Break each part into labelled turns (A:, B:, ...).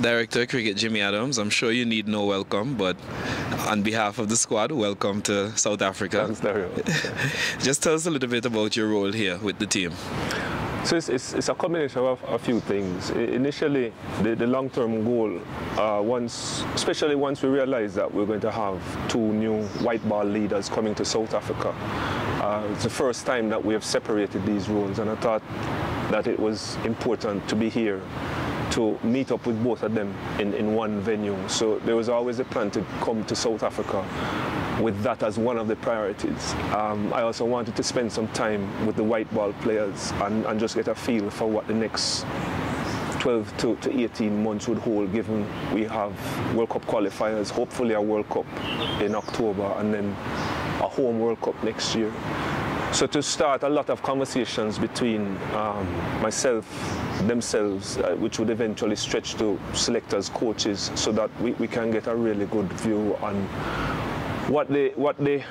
A: Director of Cricket Jimmy Adams, I'm sure you need no welcome, but on behalf of the squad, welcome to South Africa.
B: Thanks, Dario.
A: Just tell us a little bit about your role here with the team.
B: So it's, it's, it's, a combination of a few things. Initially, the, the long-term goal, uh, once, especially once we realized that we're going to have two new white ball leaders coming to South Africa, uh, it's the first time that we have separated these roles, and I thought that it was important to be here to meet up with both of them in, in one venue. So there was always a plan to come to South Africa with that as one of the priorities. Um, I also wanted to spend some time with the white ball players and, and just get a feel for what the next 12 to, to 18 months would hold given we have World Cup qualifiers, hopefully a World Cup in October and then a home World Cup next year. So to start a lot of conversations between um, myself, themselves, uh, which would eventually stretch to selectors, coaches, so that we, we can get a really good view on what they, what they,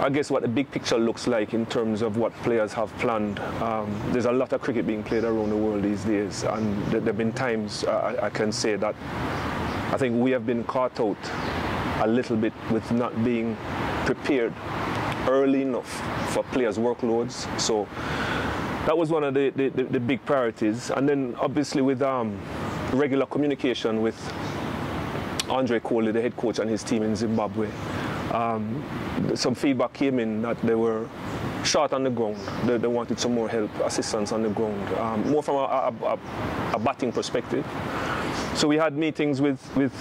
B: I guess what the big picture looks like in terms of what players have planned. Um, there's a lot of cricket being played around the world these days, and there have been times uh, I, I can say that I think we have been caught out a little bit with not being prepared early enough for players' workloads. So that was one of the, the, the big priorities. And then obviously with um, regular communication with Andre Coley, the head coach, and his team in Zimbabwe. Um, some feedback came in that they were short on the ground. They, they wanted some more help, assistance on the ground, um, more from a, a, a, a batting perspective. So we had meetings with, with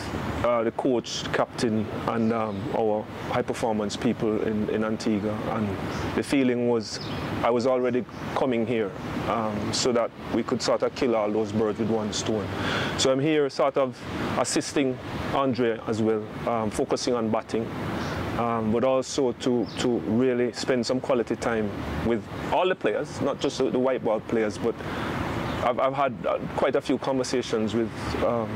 B: uh, the coach, captain, and um, our high performance people in, in Antigua. And the feeling was I was already coming here um, so that we could sort of kill all those birds with one stone. So I'm here sort of assisting Andre as well, um, focusing on batting. Um, but also to, to really spend some quality time with all the players, not just the white ball players, but I've, I've had uh, quite a few conversations with um,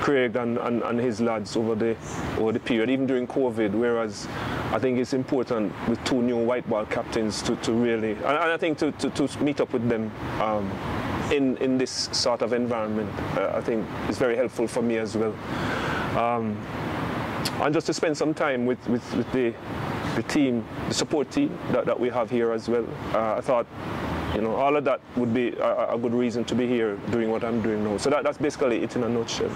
B: Kraigg and, and, and, his lads over the over the period, even during COVID. Whereas I think it's important with two new white ball captains to, to really, and, and I think to, to, to, meet up with them um, in in this sort of environment. Uh, I think is very helpful for me as well. Um, and just to spend some time with, with, with the the team, the support team that, that we have here as well. Uh, I thought you know, all of that would be a, a, good reason to be here doing what I'm doing now. So that, that's basically it in a nutshell.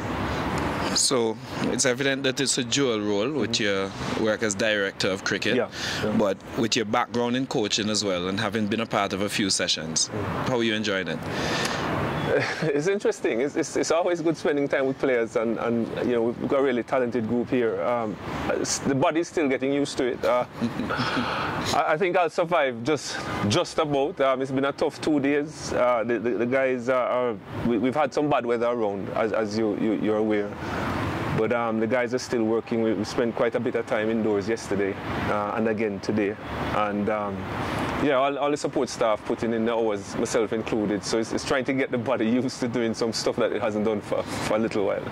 A: So it's evident that it's a dual role with mm -hmm. your work as director of cricket,
B: yeah, yeah.
A: but with your background in coaching as well and having been a part of a few sessions. Mm -hmm. How are you enjoying it?
B: it's interesting. It's, it's, it's, always good spending time with players, and, and you know we've got a really talented group here. Um, the body's still getting used to it. Uh, I, I, think I'll survive just just about. Um, it's been a tough two days. Uh, the, the, the, guys are, we, have had some bad weather around, as, as you, you you're aware. But um, the guys are still working. We, we, spent quite a bit of time indoors yesterday uh, and again today. And um, yeah, all, all, the support staff putting in the hours, myself included. So it's, it's, trying to get the body used to doing some stuff that it hasn't done for, for a little while.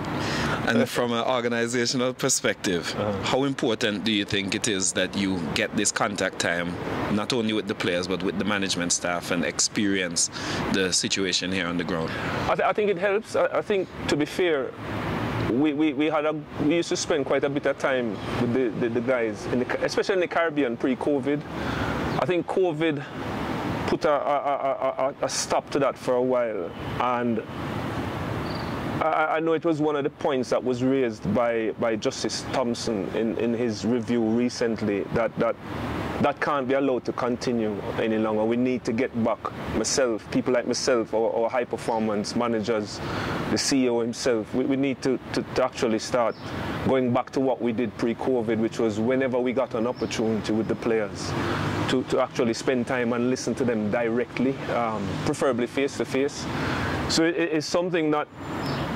A: And from an organizational perspective, uh -huh. how important do you think it is that you get this contact time, not only with the players, but with the management staff and experience the situation here on the ground?
B: I, th I think it helps. I, I think, to be fair, we, we, we had a, we used to spend quite a bit of time with the, the, the guys, in the, especially in the Caribbean pre-COVID. I think COVID put a, a, a, a, stop to that for a while. And I, I, know it was one of the points that was raised by, by Justice Thompson in, in his review recently that, that that can't be allowed to continue any longer. We need to get back, myself, people like myself, or, high performance managers, the CEO himself. We, we need to, to, to, actually start going back to what we did pre-COVID, which was whenever we got an opportunity with the players to, to actually spend time and listen to them directly, um, preferably face to face. So it, it's something that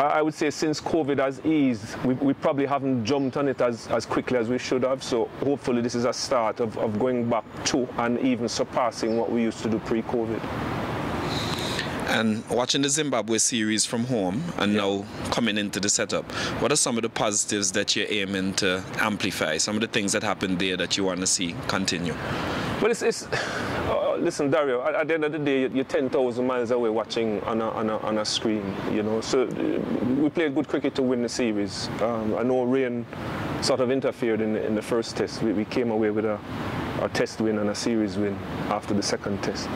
B: I would say since COVID has eased, we, we, probably haven't jumped on it as, as quickly as we should have. So hopefully this is a start of, of going back to and even surpassing what we used to do pre-COVID.
A: And watching the Zimbabwe series from home and yeah. now coming into the setup, what are some of the positives that you're aiming to amplify? Some of the things that happened there that you want to see continue?
B: Well, it's, it's listen, Dario. At, at, the end of the day, you're 10,000 miles away watching on a, on, a, on a screen. You know, so uh, we played good cricket to win the series. Um, I know rain sort of interfered in the, in the first test. We, we came away with a, a test win and a series win after the second test.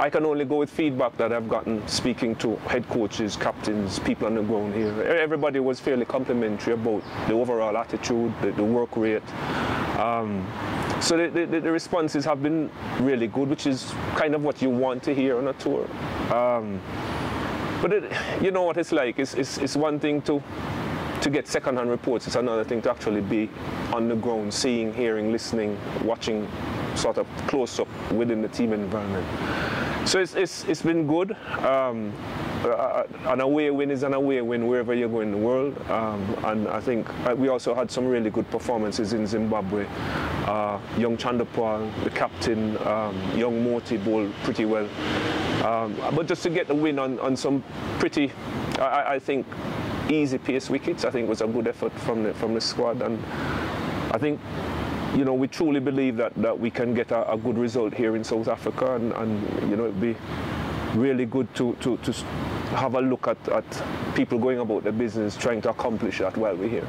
B: I can only go with feedback that I've gotten speaking to head coaches, captains, people on the ground here. Everybody was fairly complimentary about the overall attitude, the, the work rate. Um, so the, the, the, responses have been really good, which is kind of what you want to hear on a tour. Um, but it, you know what it's like. It's, it's, it's one thing to to get second-hand reports. It's another thing to actually be on the ground, seeing, hearing, listening, watching, sort of close up within the team environment. So it's, it's, it's been good. Um, uh, an away win is an away win wherever you go in the world. Um, and I think uh, we also had some really good performances in Zimbabwe. Uh, young Chanderpaul, the captain, um, young Motie bowled pretty well. Um, but just to get the win on, on some pretty, I, I think, easy pace wickets, I think was a good effort from the, from the squad. And I think you know, we truly believe that, that we can get a, a good result here in South Africa and, and, you know, it'd be really good to, to, to have a look at, at people going about their business trying to accomplish that while we're here.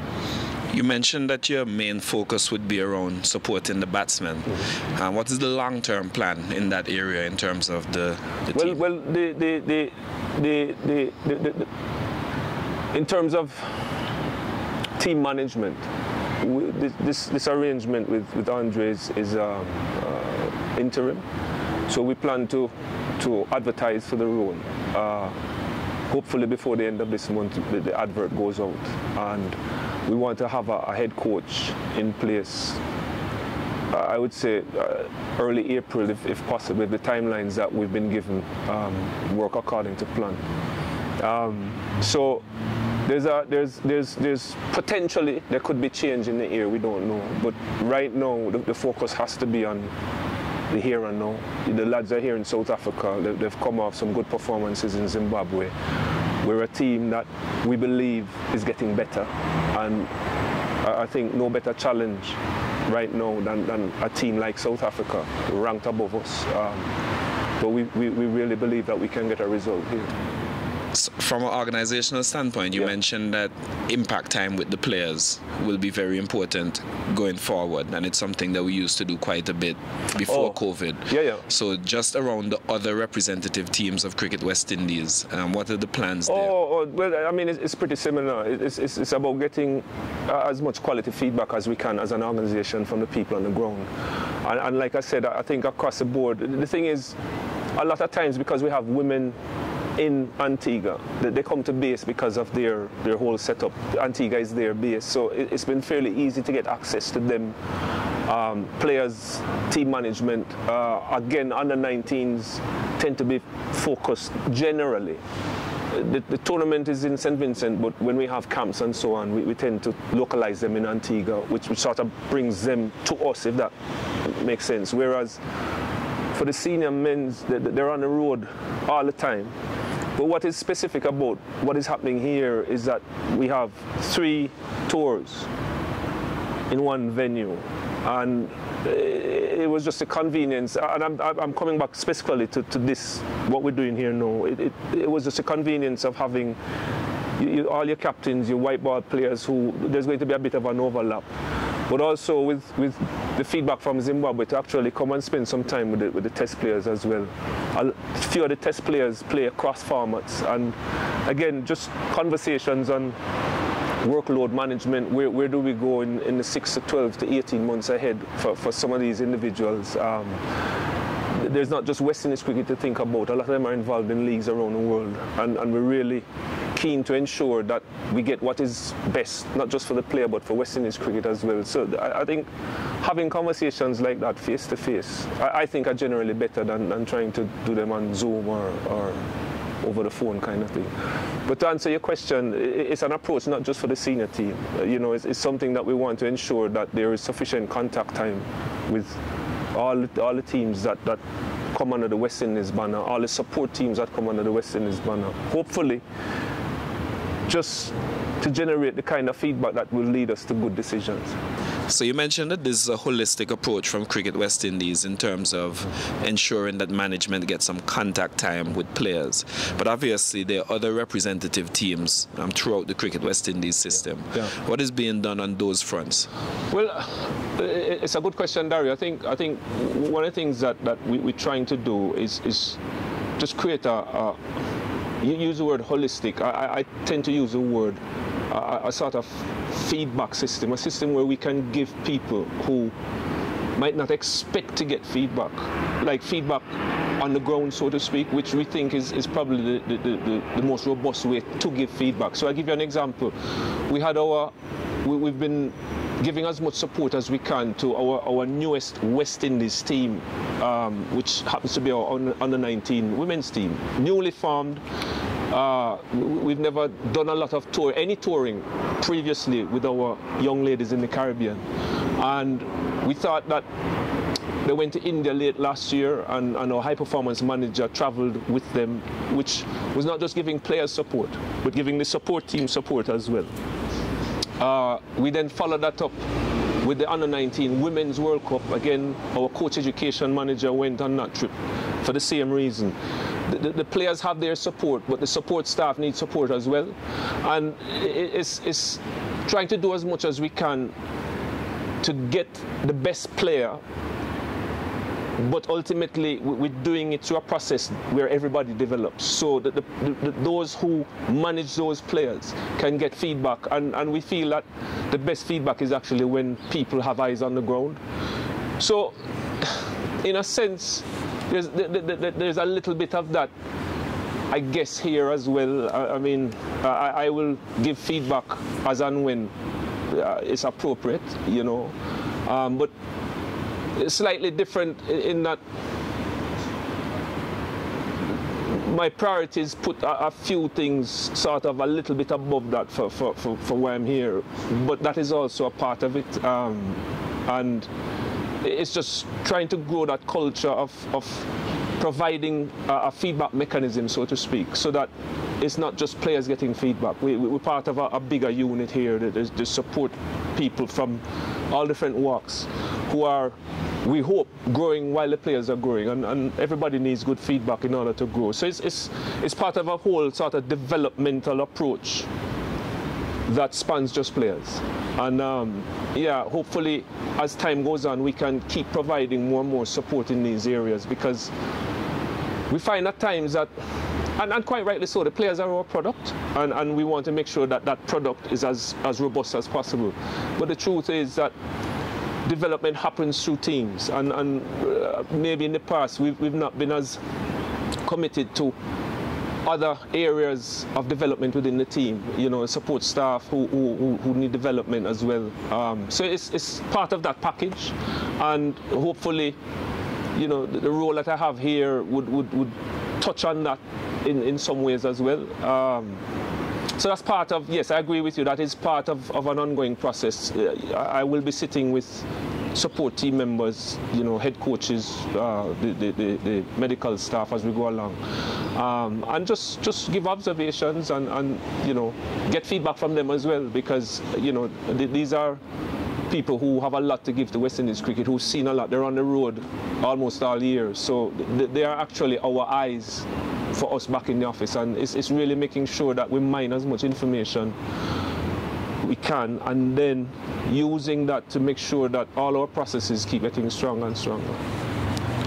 A: You mentioned that your main focus would be around supporting the batsmen. Mm-hmm. Uh, what is the long-term plan in that area in terms of the, the
B: well,
A: team?
B: Well, the, the, the, the, the, the, the, in terms of team management, this, this, this, arrangement with, with Andres is um, uh, interim. So we plan to, to advertise for the role. Uh, hopefully before the end of this month, the, the, advert goes out. And we want to have a, a head coach in place I would say uh, early April, if, if, possible, if the timelines that we've been given um, work according to plan. Um, so there's a there's there's there's potentially there could be change in the air. We don't know, but right now the, the focus has to be on the here and now. The lads are here in South Africa. They, they've come off some good performances in Zimbabwe. We're a team that we believe is getting better, and I think no better challenge right now than, than a team like South Africa, ranked above us. Um, but we, we, we really believe that we can get a result here
A: from an organizational standpoint, you yeah. mentioned that impact time with the players will be very important going forward, and it's something that we used to do quite a bit before oh. COVID.
B: Yeah, yeah.
A: So just around the other representative teams of Cricket West Indies, um, what are the plans
B: oh,
A: there?
B: Oh, well, I mean, it's, it's pretty similar. It's, it's, it's about getting uh, as much quality feedback as we can as an organization from the people on the ground. And, and like I said, I think across the board, the thing is, a lot of times because we have women in Antigua. They come to base because of their, their whole setup. Antigua is their base, so it, has been fairly easy to get access to them. Um, players, team management, uh, again, under 19s tend to be focused generally. The, the, tournament is in St. Vincent, but when we have camps and so on, we, we tend to localize them in Antigua, which, which sort of brings them to us, if that makes sense. Whereas for the senior men's, they're on the road all the time. But what is specific about what is happening here is that we have three tours in one venue. And eh, it was just a convenience. And I'm, I'm coming back specifically to, to this, what we're doing here now. It, it, it was just a convenience of having you, you, all your captains, your white ball players who there's going to be a bit of an overlap but also with, with the feedback from Zimbabwe to actually come and spend some time with the, with the test players as well. A few of the test players play across formats and again, just conversations on workload management, where, where do we go in, in the 6 to 12 to 18 months ahead for, for some of these individuals. Um, there's not just West Indies cricket to think about. A lot of them are involved in leagues around the world, and, and we're really keen to ensure that we get what is best, not just for the player, but for West Indies cricket as well. So I, I think having conversations like that face to face, I think are generally better than, than trying to do them on Zoom or, or over the phone kind of thing. But to answer your question, it's an approach not just for the senior team. Uh, you know, it's, it's something that we want to ensure that there is sufficient contact time with all, all the teams that, that come under the West Indies banner, all the support teams that come under the West Indies banner. Hopefully, just to generate the kind of feedback that will lead us to good decisions.
A: So you mentioned that this is a holistic approach from Cricket West Indies in terms of ensuring that management gets some contact time with players. But obviously there are other representative teams um, throughout the Cricket West Indies system. Yeah. What is being done on those fronts?
B: Well, it's a good question, Dario. I think I think one of the things that, that we, are trying to do is, is just create a, a you use the word holistic. I, I tend to use the word a, a, sort of feedback system, a system where we can give people who might not expect to get feedback, like feedback on the ground, so to speak, which we think is, is probably the, the, the, the most robust way to give feedback. So I'll give you an example. We had our, we, we've been giving as much support as we can to our, our newest West Indies team, um, which happens to be our under 19 women's team, newly formed. Uh, we've never done a lot of tour, any touring previously with our young ladies in the Caribbean. And we thought that they went to India late last year and, and, our high performance manager traveled with them, which was not just giving players support, but giving the support team support as well. Uh, we then followed that up with the under 19 Women's World Cup. Again, our coach education manager went on that trip for the same reason. The, the, the players have their support, but the support staff need support as well. And it's, it's trying to do as much as we can to get the best player but ultimately we're doing it through a process where everybody develops so that the, the, those who manage those players can get feedback. And, and we feel that the best feedback is actually when people have eyes on the ground. So in a sense there's, there's a little bit of that I guess here as well. I, I mean I, I, will give feedback as and when uh, it's appropriate you know. Um, but slightly different in that my priorities put a, a, few things sort of a little bit above that for, for, for, for why I'm here. But that is also a part of it. Um, and it's just trying to grow that culture of, of providing a, a, feedback mechanism, so to speak, so that it's not just players getting feedback. We, are part of a, a, bigger unit here that is to support people from all different walks who are we hope growing while the players are growing and, and, everybody needs good feedback in order to grow so it's, it's, it's part of a whole sort of developmental approach that spans just players and um, yeah hopefully as time goes on we can keep providing more and more support in these areas because we find at times that and, and, quite rightly so, the players are our product, and, and we want to make sure that that product is as, as robust as possible. But the truth is that development happens through teams, and, and uh, maybe in the past we've, we've not been as committed to other areas of development within the team, you know, support staff who, who, who need development as well. Um, so it's, it's part of that package, and hopefully, you know, the, the, role that I have here would, would, would touch on that in, in some ways as well. Um, so that's part of, yes, I agree with you, that is part of, of an ongoing process. Uh, I will be sitting with support team members, you know, head coaches, uh, the, the, the, the, medical staff as we go along. Um, and just, just give observations and, and, you know, get feedback from them as well because, you know, th these are people who have a lot to give to West Indies cricket, who've seen a lot. They're on the road almost all year. So th they are actually our eyes for us back in the office and it's, it's really making sure that we mine as much information we can and then using that to make sure that all our processes keep getting stronger and stronger.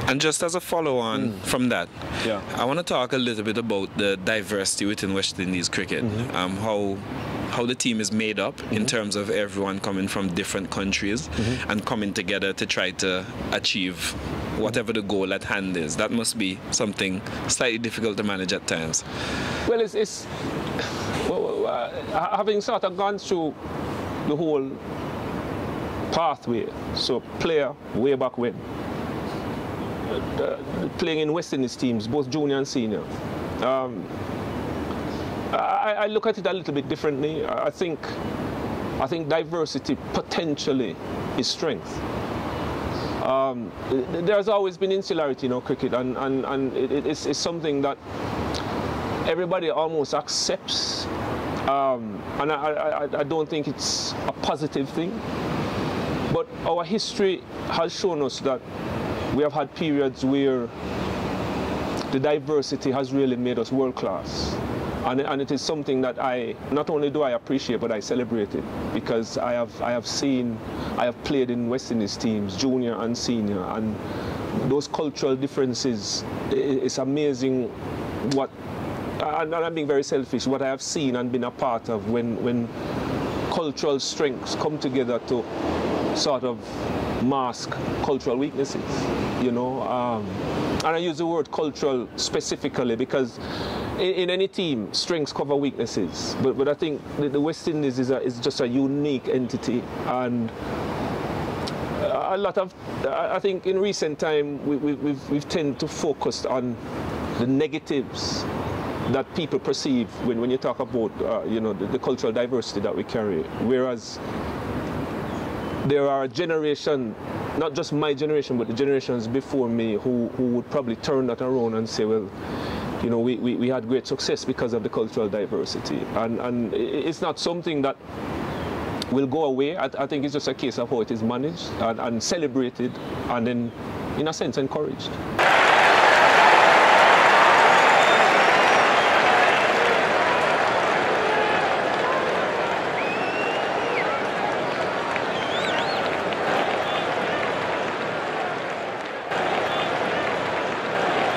A: And just as a follow on mm. from that, yeah. I want to talk a little bit about the diversity within West Indies cricket, mm-hmm. um, how how the team is made up mm-hmm. in terms of everyone coming from different countries mm-hmm. and coming together to try to achieve whatever the goal at hand is. That must be something slightly difficult to manage at times.
B: Well, it's, it's well, uh, having sort of gone through the whole pathway, so player way back when, uh, playing in West Indies teams, both junior and senior. Um, I, I, look at it a little bit differently. I think, I think diversity potentially is strength. Um, there's always been insularity in our cricket, and, and, and it, it's, it's, something that everybody almost accepts. Um, and I, I, I, don't think it's a positive thing. But our history has shown us that we have had periods where the diversity has really made us world class. And, and, it is something that I not only do I appreciate, but I celebrate it because I have I have seen I have played in West Indies teams, junior and senior, and those cultural differences. It's amazing what and I'm being very selfish. What I have seen and been a part of when when cultural strengths come together to sort of mask cultural weaknesses, you know. Um, and I use the word cultural specifically because in, in, any team, strengths cover weaknesses. But, but I think the, West Indies is, a, is just a unique entity. And a lot of, I think in recent time, we, we, we've, we've tended to focus on the negatives that people perceive when, when you talk about, uh, you know, the, the cultural diversity that we carry. Whereas there are a generation, not just my generation, but the generations before me who, who would probably turn that around and say, well, you know, we, we, we had great success because of the cultural diversity. And, and it's not something that will go away. I, I think it's just a case of how it is managed and, and celebrated and then, in a sense, encouraged.